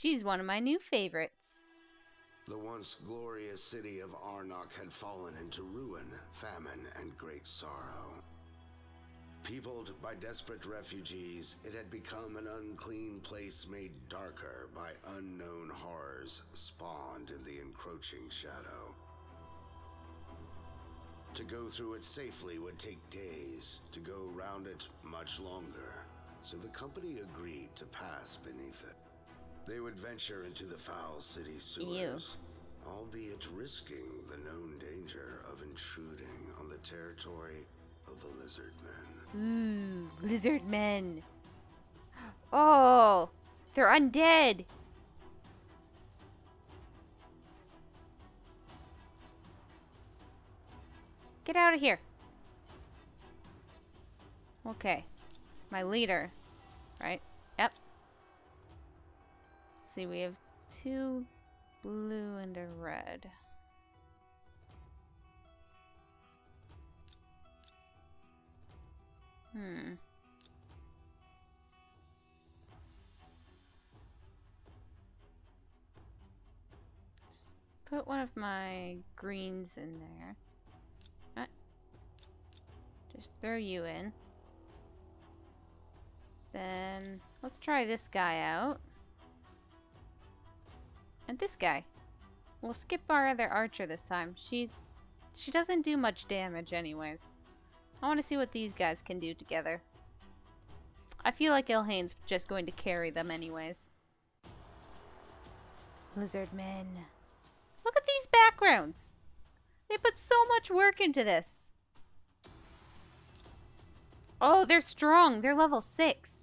She's one of my new favorites. The once glorious city of Arnoc had fallen into ruin, famine, and great sorrow. Peopled by desperate refugees, it had become an unclean place made darker by unknown horrors spawned in the encroaching shadow. To go through it safely would take days, to go round it much longer, so the company agreed to pass beneath it. They would venture into the foul city sewers, albeit risking the known danger of intruding on the territory of the lizard men. Ooh, lizard men. Oh, they're undead. Get out of here. Okay. My leader. Right? Let's see, we have two blue and a red. Hmm. Put one of my greens in there. Uh, just throw you in. Then let's try this guy out. This guy. We'll skip our other archer this time. She's she doesn't do much damage anyways. I want to see what these guys can do together. I feel like Elhain's just going to carry them anyways. Lizard men. Look at these backgrounds. They put so much work into this. Oh, they're strong. They're level 6.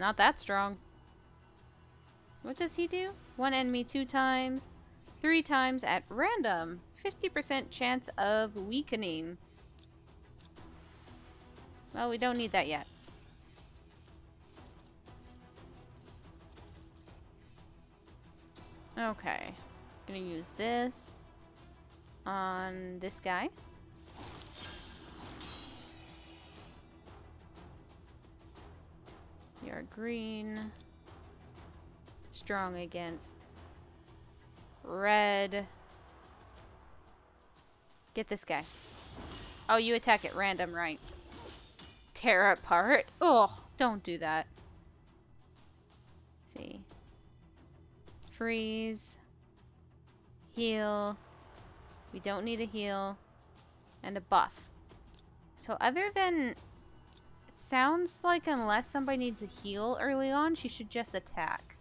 Not that strong. What does he do? One enemy two times, three times at random. 50% chance of weakening. Well, we don't need that yet. Okay. Gonna use this on this guy. Green. Strong against red. Get this guy. Oh, you attack at random, right? Tear apart? Oh, don't do that. Let's see. Freeze. Heal. We don't need a heal. And a buff. So other than... Sounds like unless somebody needs a heal early on, she should just attack.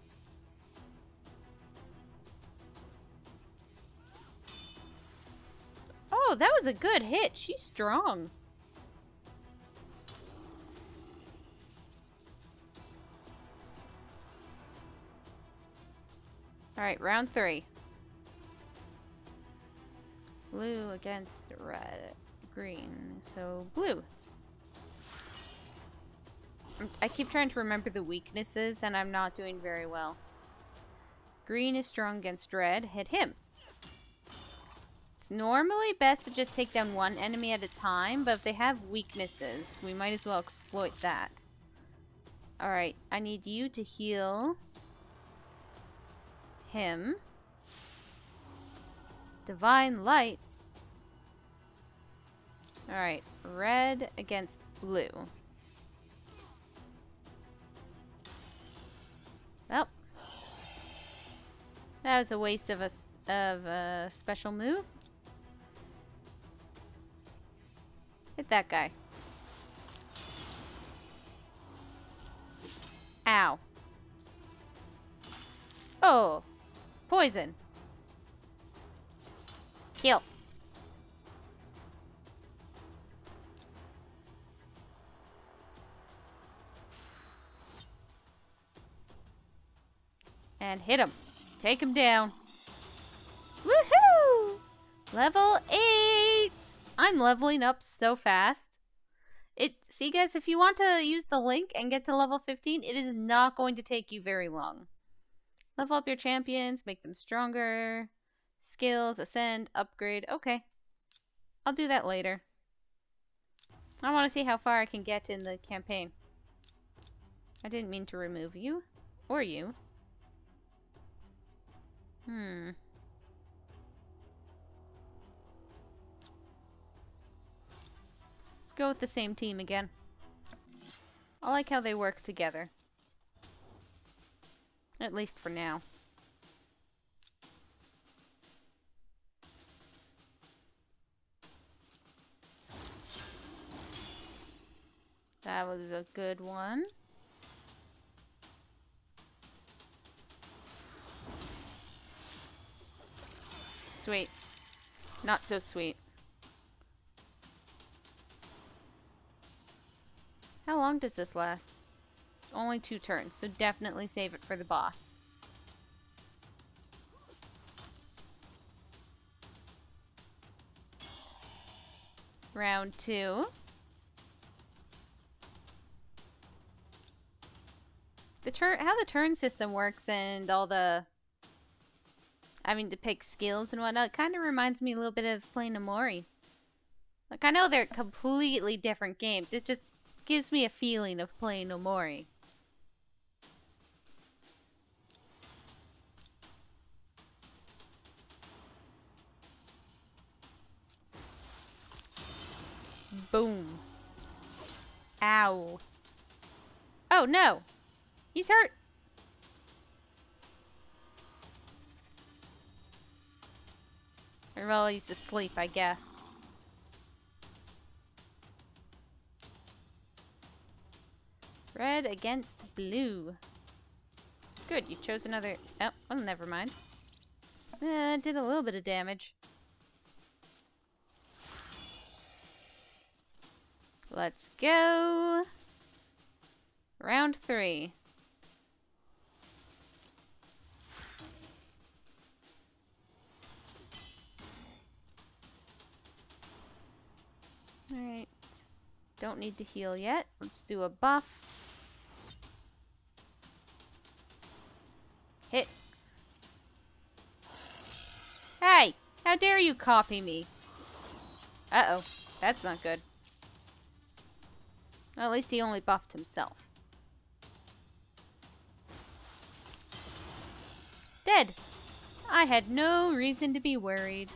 Oh, that was a good hit. She's strong. Alright, round three. Blue against red. Green. So, blue. I keep trying to remember the weaknesses, and I'm not doing very well. Green is strong against red. Hit him. It's normally best to just take down one enemy at a time, but if they have weaknesses, we might as well exploit that. Alright, I need you to heal him. Divine Light. Alright, red against blue. That a waste of a, of a special move. Hit that guy. Ow. Oh. Poison. Kill. And hit him. Take him down. Woohoo! Level 8! I'm leveling up so fast. It See guys, if you want to use the link and get to level 15, it is not going to take you very long. Level up your champions, make them stronger. Skills, ascend, upgrade. Okay. I'll do that later. I want to see how far I can get in the campaign. I didn't mean to remove you. Or you. Hmm. Let's go with the same team again. I like how they work together. At least for now. That was a good one. Sweet. Not so sweet. How long does this last? Only two turns, so definitely save it for the boss. Round two. The turn, how the turn system works and all the having to pick skills and whatnot kind of reminds me a little bit of playing Omori. Like, I know they're completely different games. It just gives me a feeling of playing Omori. Boom. Ow. Oh, no. He's hurt. Or well, he's asleep, I guess. Red against blue. Good, you chose another... Oh, well, never mind. Uh, did a little bit of damage. Let's go. Round three. Alright. Don't need to heal yet. Let's do a buff. Hit. Hey! How dare you copy me? Uh-oh. That's not good. Well, at least he only buffed himself. Dead! I had no reason to be worried.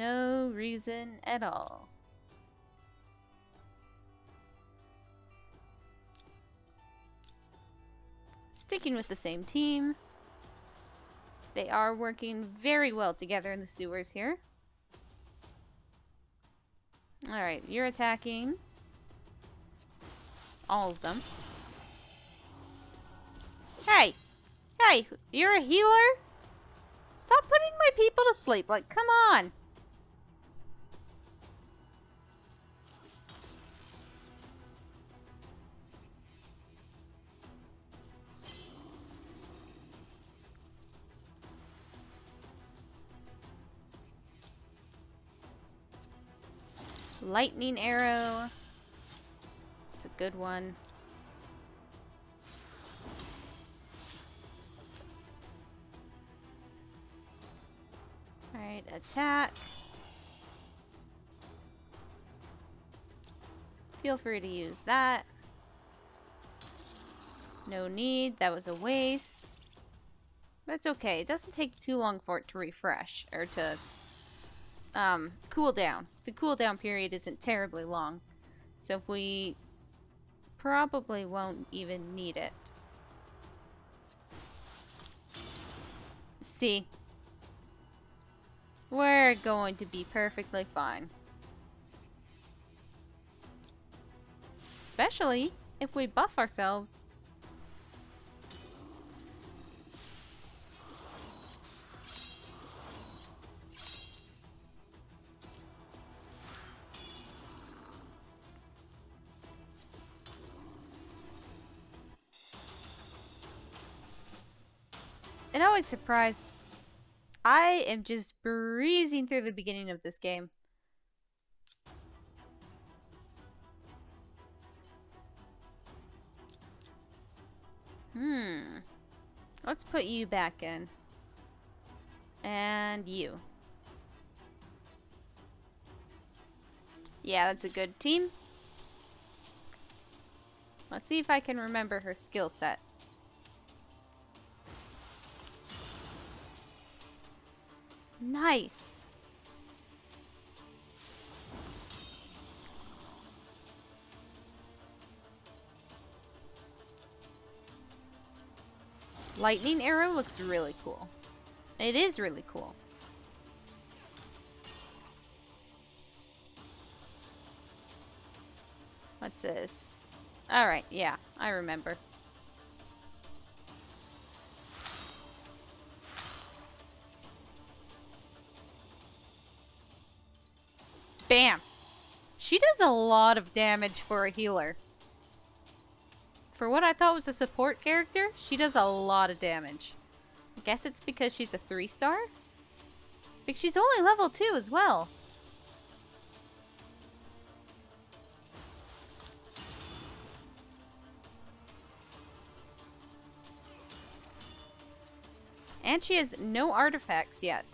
No reason at all. Sticking with the same team. They are working very well together in the sewers here. Alright, you're attacking. All of them. Hey! Hey! You're a healer? Stop putting my people to sleep. Like, come on! Lightning arrow. It's a good one. Alright, attack. Feel free to use that. No need. That was a waste. That's okay. It doesn't take too long for it to refresh. Or to um, cooldown. The cooldown period isn't terribly long. So if we probably won't even need it. See. We're going to be perfectly fine. Especially if we buff ourselves. It always surprised. I am just breezing through the beginning of this game. Hmm. Let's put you back in. And you. Yeah, that's a good team. Let's see if I can remember her skill set. Nice. Lightning arrow looks really cool. It is really cool. What's this? Alright, yeah, I remember. A lot of damage for a healer. For what I thought was a support character, she does a lot of damage. I guess it's because she's a 3-star? Because she's only level 2 as well. And she has no artifacts yet.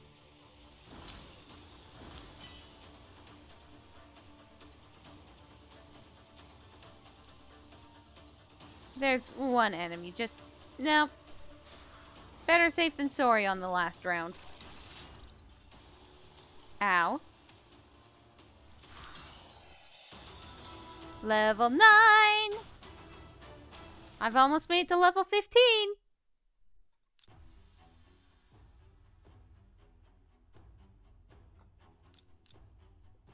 There's one enemy. Just, no. Better safe than sorry on the last round. Ow. Level 9! I've almost made to level 15!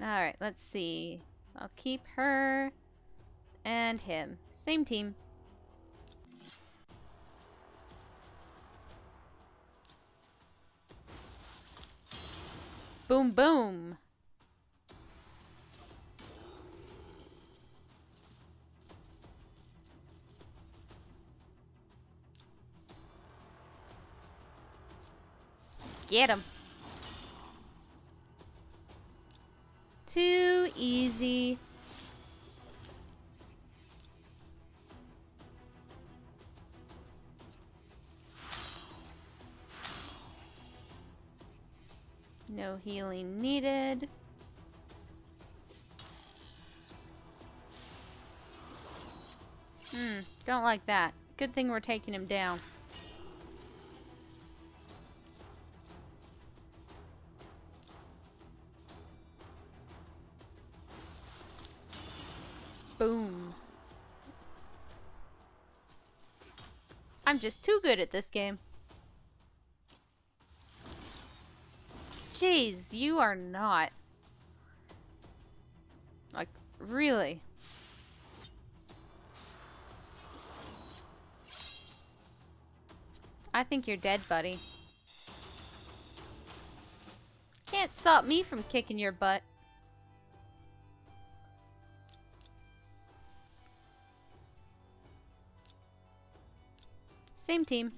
Alright, let's see. I'll keep her and him. Same team. Boom, boom. Get him. Too easy. No healing needed. Hmm, don't like that. Good thing we're taking him down. Boom. I'm just too good at this game. Jeez, you are not. Like, really? I think you're dead, buddy. Can't stop me from kicking your butt. Same team.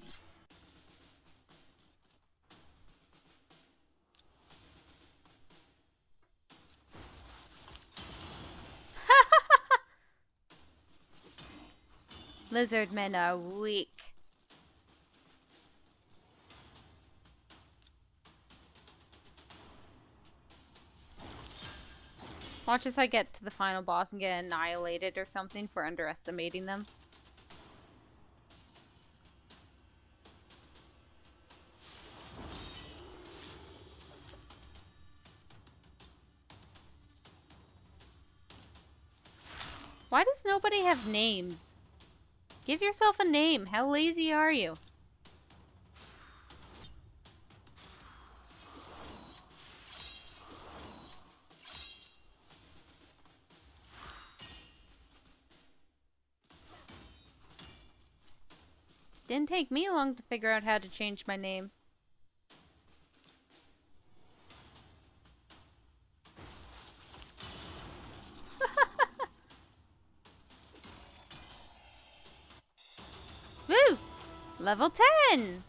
Lizard men are weak. Watch as I get to the final boss and get annihilated or something for underestimating them. Why does nobody have names? Give yourself a name. How lazy are you? Didn't take me long to figure out how to change my name. Level 10!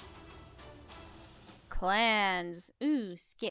Clans. Ooh, skip.